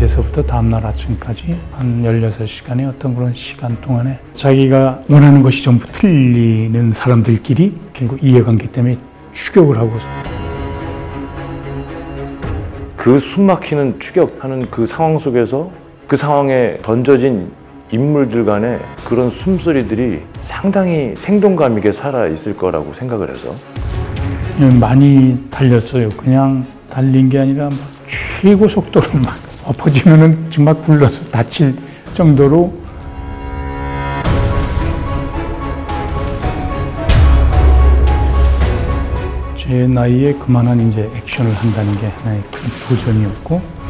낮에서부터 다음날 아침까지 한 16시간의 어떤 그런 시간 동안에 자기가 원하는 것이 전부 틀리는 사람들끼리 결국 이해관계 때문에 추격을 하고 그 숨막히는 추격하는 그 상황 속에서 그 상황에 던져진 인물들 간의 그런 숨소리들이 상당히 생동감 있게 살아 있을 거라고 생각을 해서 많이 달렸어요. 그냥 달린 게 아니라 막 최고 속도로 막 엎어지면은 정말 굴러서 다칠 정도로 제 나이에 그만한 이제 액션을 한다는 게 하나의 큰 도전이었고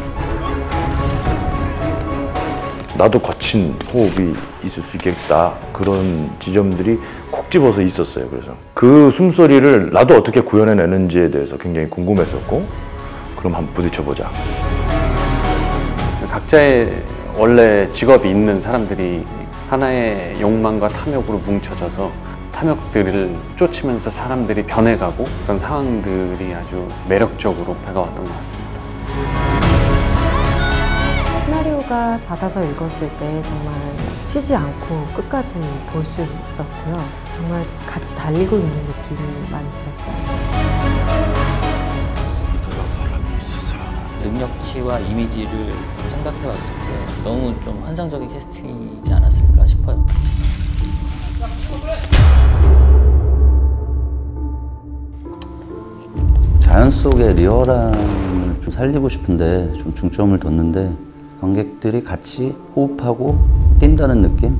나도 거친 호흡이 있을 수 있겠다. 그런 지점들이 콕 집어서 있었어요. 그래서 그 숨소리를 나도 어떻게 구현해내는지에 대해서 굉장히 궁금했었고 그럼 한번 부딪혀보자 각자의 원래 직업이 있는 사람들이 하나의 욕망과 탐욕으로 뭉쳐져서 탐욕들을 쫓으면서 사람들이 변해가고 그런 상황들이 아주 매력적으로 다가왔던 것 같습니다. 시나리오가 받아서 읽었을 때 정말 쉬지 않고 끝까지 볼 수 있었고요. 정말 같이 달리고 있는 느낌이 많이 들었어요. 능력치와 이미지를 생각해 봤을 때 너무 좀 환상적인 캐스팅이지 않았을까 싶어요. 자연 속의 리얼함을 좀 살리고 싶은데 좀 중점을 뒀는데 관객들이 같이 호흡하고 뛴다는 느낌?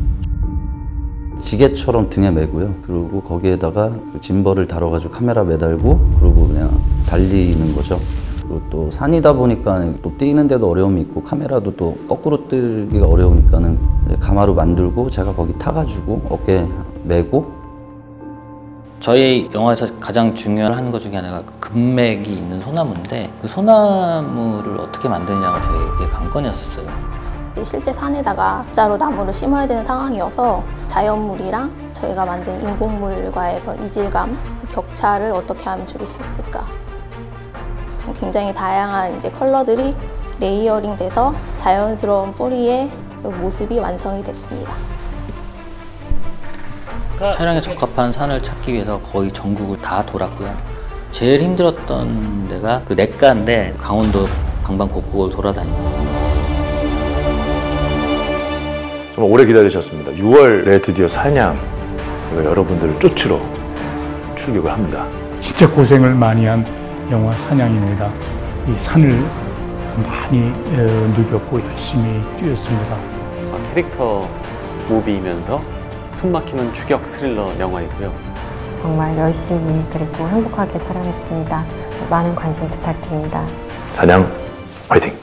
지게처럼 등에 메고요. 그리고 거기에다가 그 짐벌을 달아가지고 카메라 매달고 그리고 그냥 달리는 거죠. 그리고 또 산이다 보니까 또 뛰는데도 어려움이 있고 카메라도 또 거꾸로 뜨기가 어려우니까는 가마로 만들고 제가 거기 타가지고 어깨 메고 저희 영화에서 가장 중요한 것 중에 하나가 그 금맥이 있는 소나무인데 그 소나무를 어떻게 만드느냐가 되게 관건이었어요. 실제 산에다가 자로 나무를 심어야 되는 상황이어서 자연물이랑 저희가 만든 인공물과의 그 이질감, 격차를 어떻게 하면 줄일 수 있을까. 굉장히 다양한 이제 컬러들이 layering 돼서 자연스러운 뿌리의 그 모습이 완성이 됐습니다. 촬영에 적합한 산을 찾기 위해서 거의 전국을 다 돌았고요. 제일 힘들었던 데가 그 냇가인데 강원도 방방 곡곡을 돌아다니고 정말 오래 기다리셨습니다 6월에 드디어 사냥 여러분들을 쫓으러 출격을 합니다 진짜 고생을 많이 한 영화 사냥입니다. 이 산을 많이 누볐고 열심히 뛰었습니다. 캐릭터 무비이면서 숨막히는 추격 스릴러 영화이고요. 정말 열심히 그리고 행복하게 촬영했습니다. 많은 관심 부탁드립니다. 사냥 화이팅!